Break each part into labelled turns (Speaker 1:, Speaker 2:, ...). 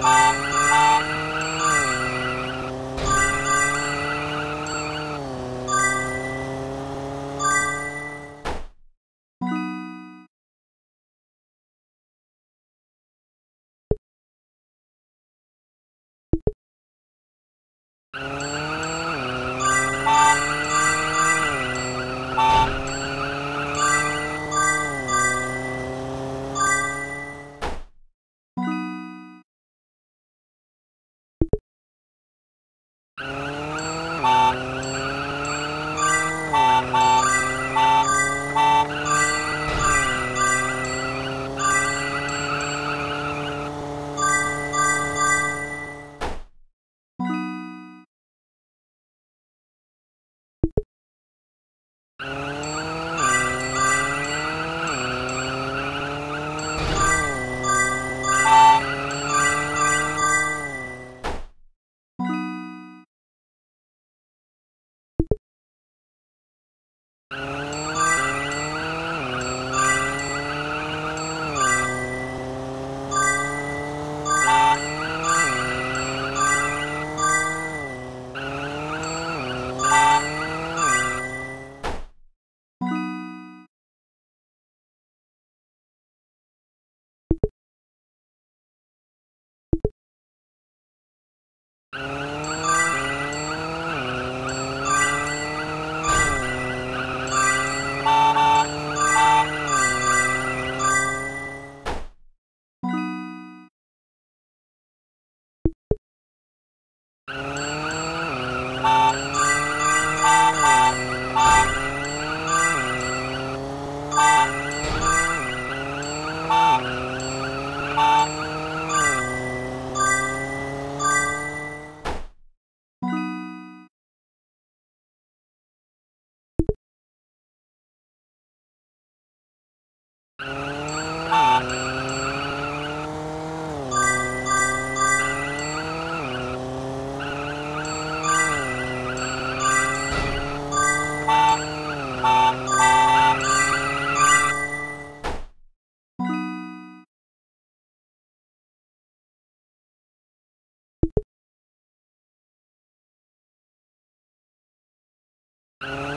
Speaker 1: Música Uh... Uh...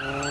Speaker 1: you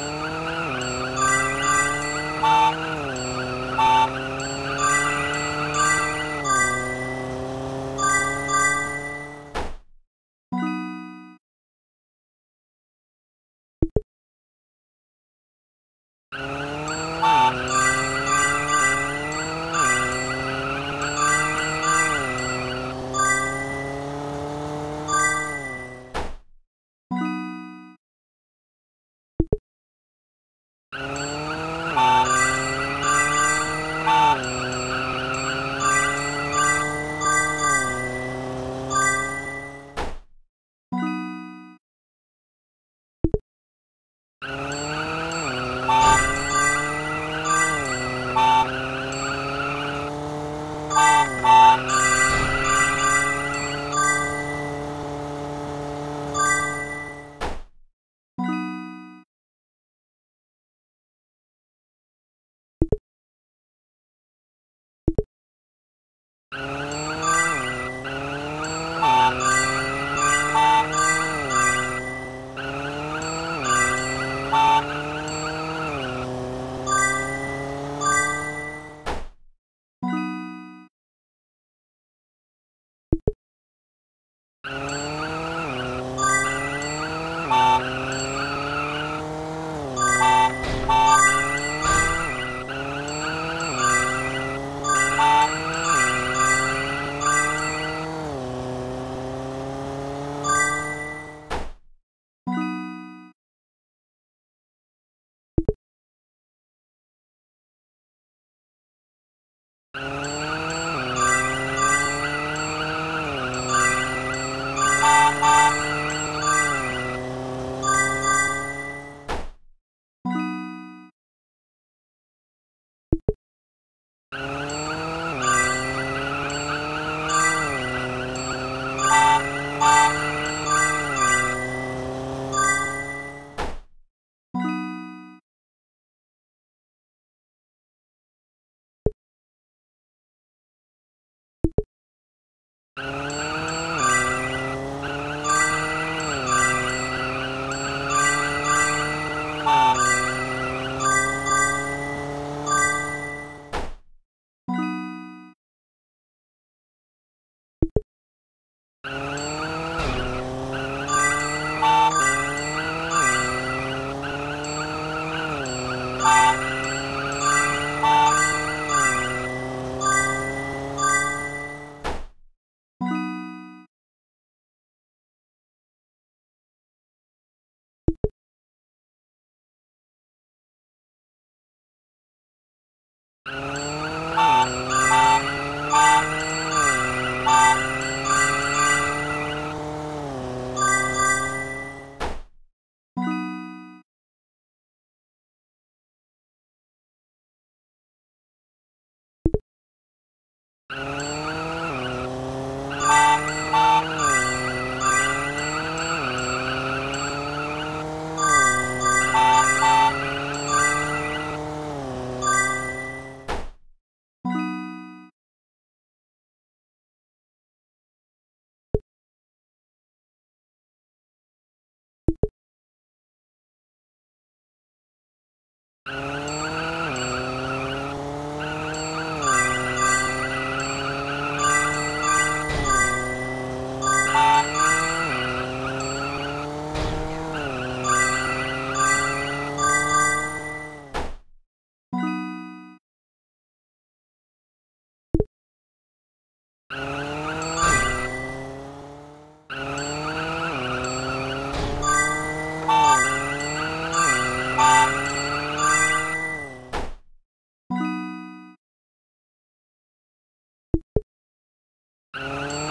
Speaker 1: อ๋อ